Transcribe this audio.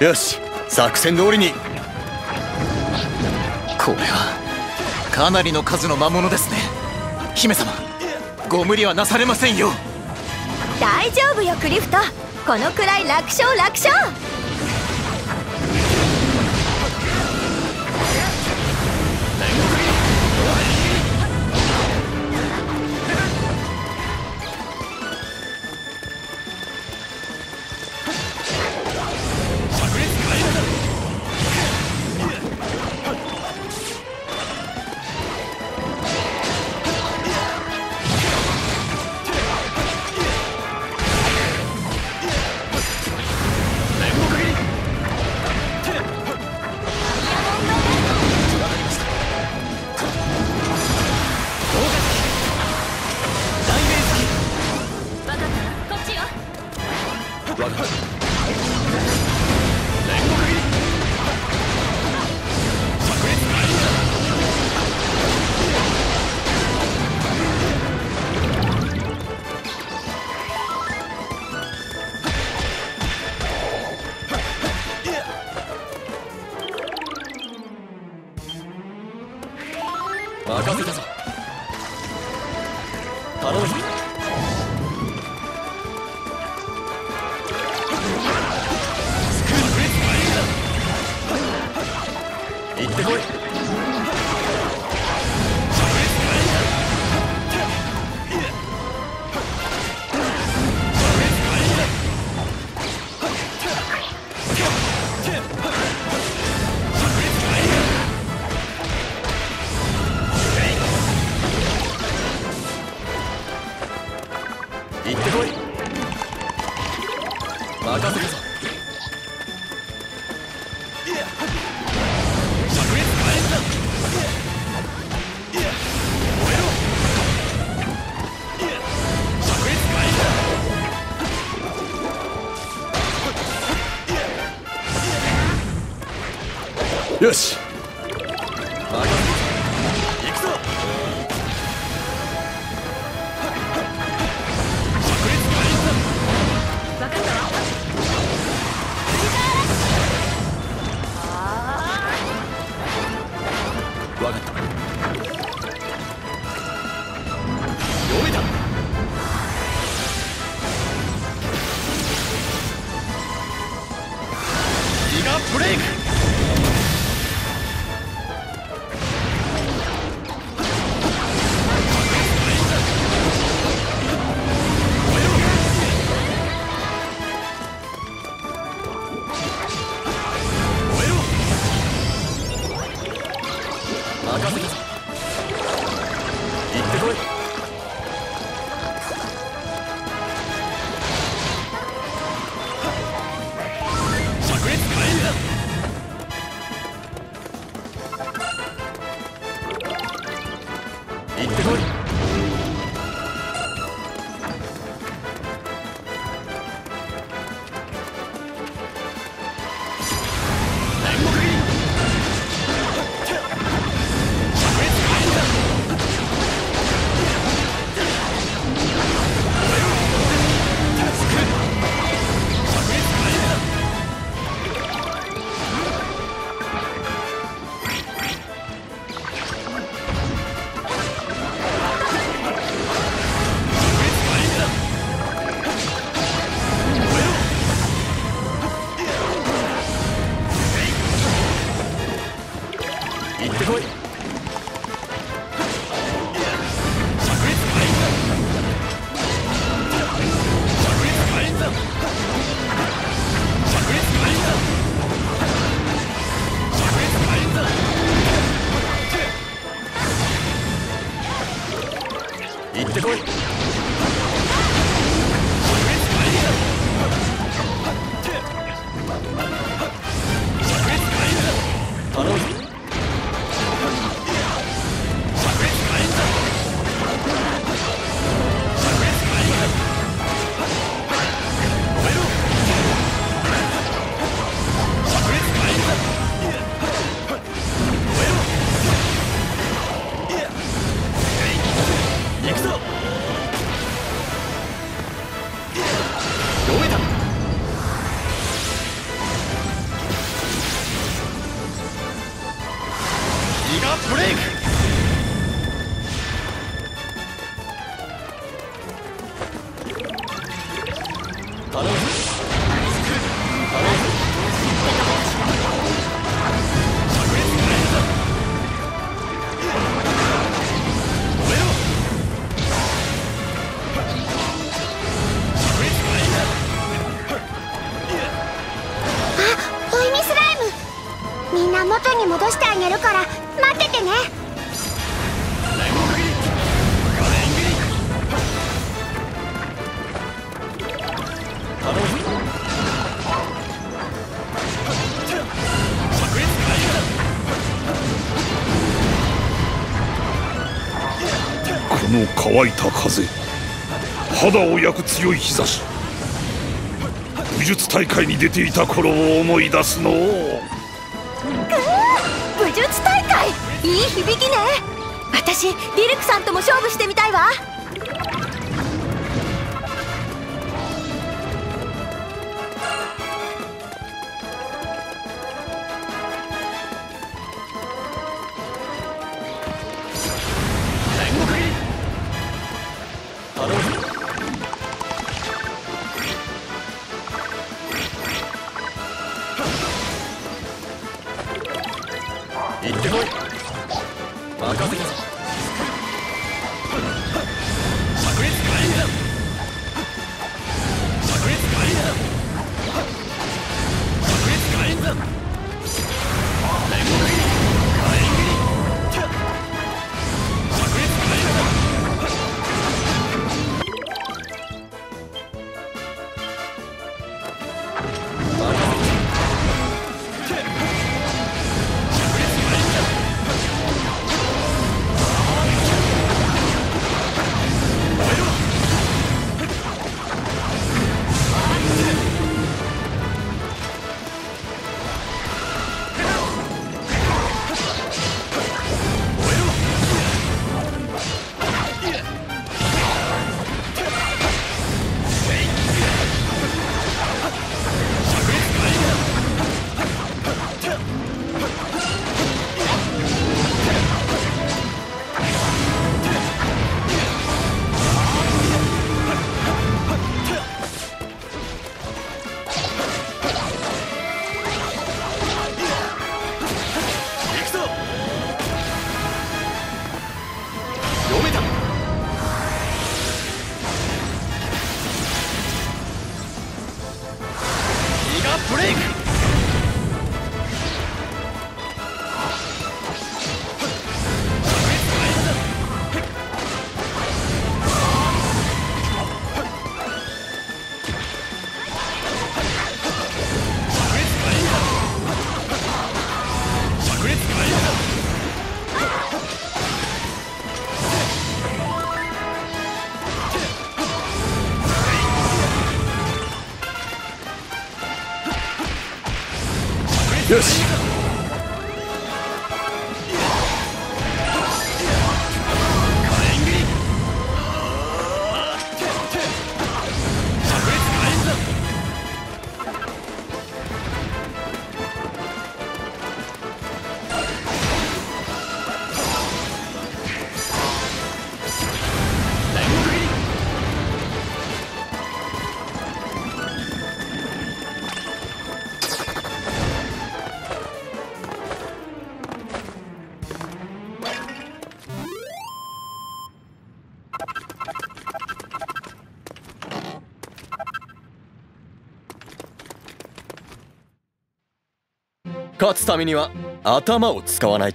よし作戦通りに。これはかなりの数の魔物ですね。姫様ご無理はなされませんよ。大丈夫よクリフト。このくらい楽勝楽勝任せたぞ。頼む。ぞ行ってこい。行ってこい。任せたぞ。よし。行行ぞ読めたブレイク元に戻してあげるから待っててねこの乾いた風肌を焼く強い日差し武術大会に出ていた頃を思い出すのう。いい響きね。私ディルクさんとも勝負してみたいわ。you よし。勝つためには頭を使わないと。